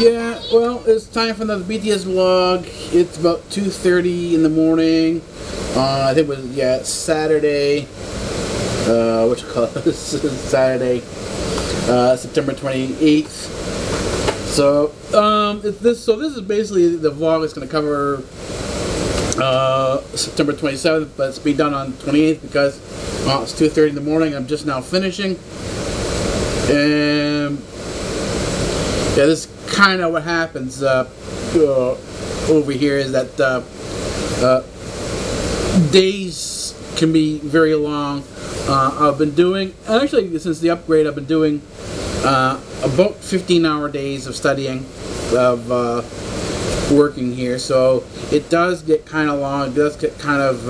Yeah, well, it's time for another BTS vlog. It's about 2.30 in the morning. Uh, I think it was, yeah, Saturday. Uh, call it? Saturday, uh, September 28th. So, um, this, so this is basically the vlog is going to cover uh, September 27th, but it's be done on 28th because uh, it's 2.30 in the morning. I'm just now finishing. And yeah, this is kind of what happens uh, uh, over here is that uh, days can be very long. I've been doing, actually since the upgrade, I've been doing about 15 hour days of studying, of working here. So it does get kind of long, it does get kind of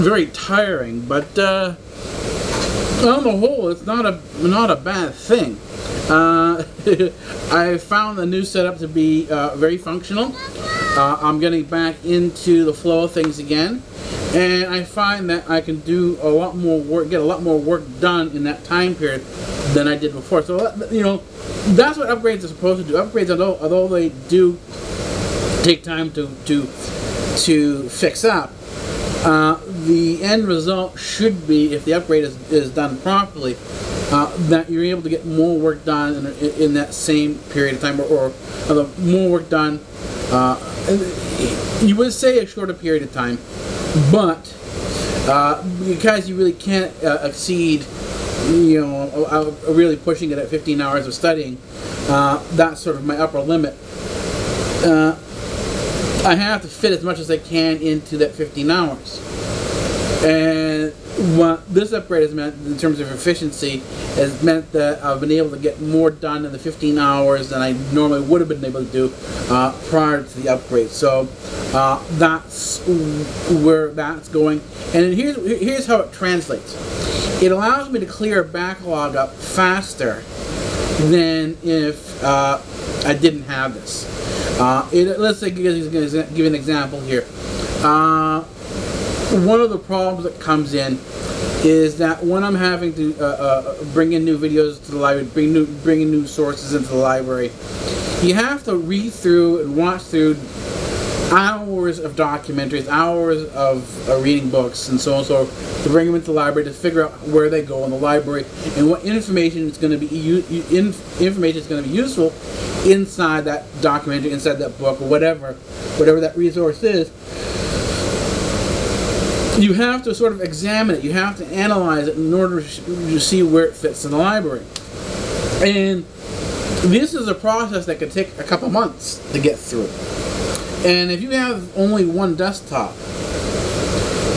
very tiring, but uh, on the whole, it's not a not a bad thing. Uh, I found the new setup to be uh, very functional. Uh, I'm getting back into the flow of things again, and I find that I can do a lot more work, get a lot more work done in that time period than I did before. So you know, that's what upgrades are supposed to do. Upgrades, although although they do take time to to to fix up, uh, the end result should be, if the upgrade is, is done properly, uh, that you're able to get more work done in, in that same period of time, or, or more work done, uh, you would say a shorter period of time, but uh, because you really can't uh, exceed, you know, really pushing it at 15 hours of studying, uh, that's sort of my upper limit. I have to fit as much as I can into that 15 hours. And what this upgrade has meant in terms of efficiency has meant that I've been able to get more done in the 15 hours than I normally would have been able to do uh, prior to the upgrade. So uh, that's where that's going. And here's, here's how it translates. It allows me to clear a backlog up faster than if uh, I didn't have this. Uh, it, let's say, give, give an example here. Uh, one of the problems that comes in is that when I'm having to uh, uh, bring in new videos to the library, bring new, bring in new sources into the library, you have to read through and watch through hours of documentaries, hours of uh, reading books, and so on and so forth, to bring them into the library to figure out where they go in the library and what information is going to be in, information is going to be useful inside that documentary, inside that book, or whatever, whatever that resource is. You have to sort of examine it. You have to analyze it in order to see where it fits in the library. And this is a process that could take a couple months to get through. And if you have only one desktop,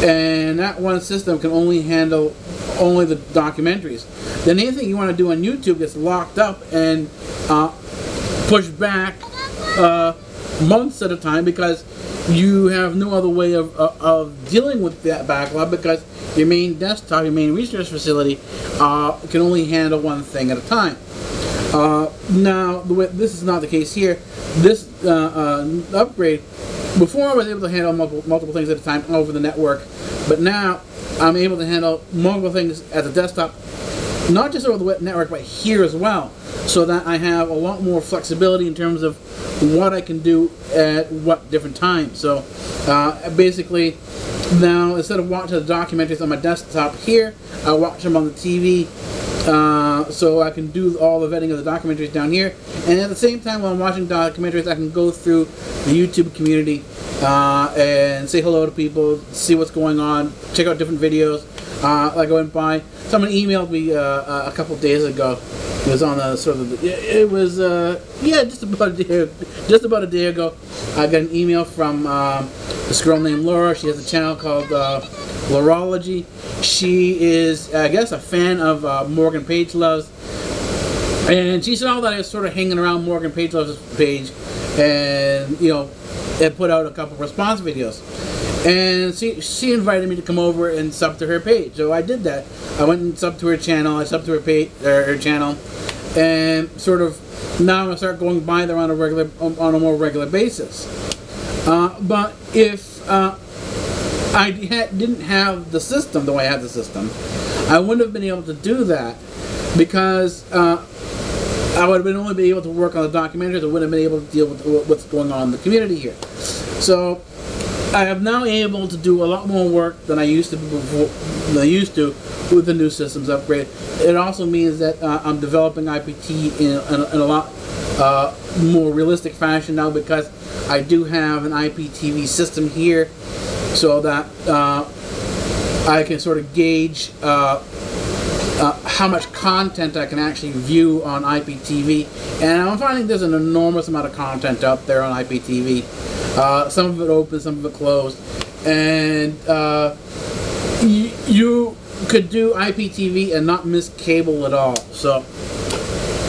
and that one system can only handle only the documentaries, then anything you want to do on YouTube gets locked up and uh, pushed back uh, months at a time because you have no other way of, of, of, dealing with that backlog because your main desktop, your main research facility, uh, can only handle one thing at a time. Uh, now, way, this is not the case here. This uh, uh, upgrade, before I was able to handle multiple, multiple things at a time over the network, but now I'm able to handle multiple things at the desktop, not just over the network, but here as well, so that I have a lot more flexibility in terms of what I can do at what different times. So uh, basically, now instead of watching the documentaries on my desktop here, I watch them on the TV uh, so I can do all the vetting of the documentaries down here. And at the same time, while I'm watching documentaries, I can go through the YouTube community uh, and say hello to people, see what's going on, check out different videos. Uh, like I went by, someone emailed me uh, uh, a couple days ago. It was on a sort of, it was, yeah, just about a day, just about a day ago. I got an email from this girl named Laura. She has a channel called Laurology. She is, I guess, a fan of uh, Morgan Pagelove's. And she saw that I was sort of hanging around Morgan Page Love's page and, you know, had put out a couple response videos. And she, she invited me to come over and sub to her page. So I did that. I went and subbed to her channel. I subbed to her page, uh, her channel. And sort of now to start going by there on a regular, on a more regular basis. Uh, but if uh, I didn't have the system the way I had the system. I wouldn't have been able to do that because uh, I would have been only been able to work on the documentaries. I wouldn't have been able to deal with what's going on in the community here. So I am now able to do a lot more work than I used to before, than I used to with the new systems upgrade. It also means that uh, I'm developing IPT in, in, in a lot uh, more realistic fashion now because I do have an IPTV system here so that uh, I can sort of gauge uh, uh, how much content I can actually view on IPTV. And I'm finding there's an enormous amount of content out there on IPTV. Uh, some of it open, some of it closed. And uh, you could do IPTV and not miss cable at all. So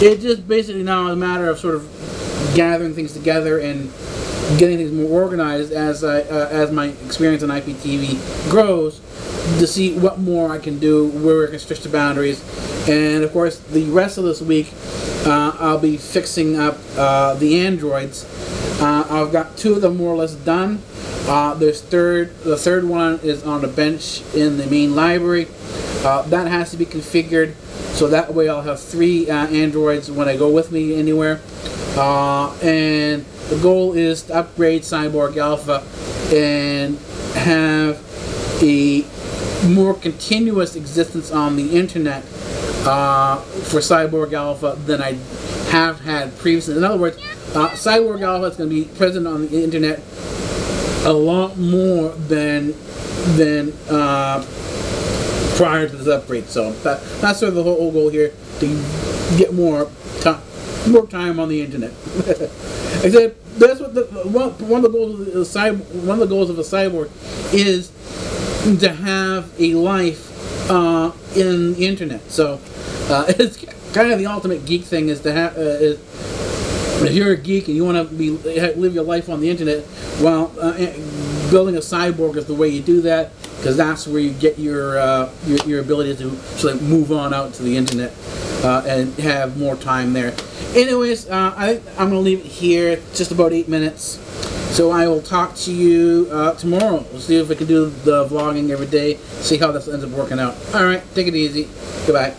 it just basically now is a matter of sort of gathering things together and getting things more organized as I, uh, as my experience on IPTV grows to see what more I can do, where I can stretch the boundaries, and of course the rest of this week uh, I'll be fixing up uh, the androids. Uh, I've got two of them more or less done. Uh, there's third, the third one is on a bench in the main library. Uh, that has to be configured so that way I'll have three androids when I go with me anywhere. and the goal is to upgrade Cyborg Alpha and have a more continuous existence on the internet uh, for Cyborg Alpha than I have had previously. In other words, uh, Cyborg Alpha is going to be present on the internet a lot more than than uh, prior to this upgrade. So that, that's sort of the whole goal here to get more more time on the internet. Except that's what the one, one of the goals of the cyber, one of the goals of a cyborg is to have a life uh, in the internet. So uh, it's kind of the ultimate geek thing is to have. Uh, is, if you're a geek and you want to be live your life on the internet, well, uh, eh, building a cyborg is the way you do that because that's where you get your, uh, your, your ability to sort of move on out to the internet uh, and have more time there. Anyways, uh, I I'm gonna leave it here. Just about eight minutes. So I will talk to you uh, tomorrow. We'll see if we can do the vlogging every day. See how this ends up working out. All right, take it easy. Goodbye.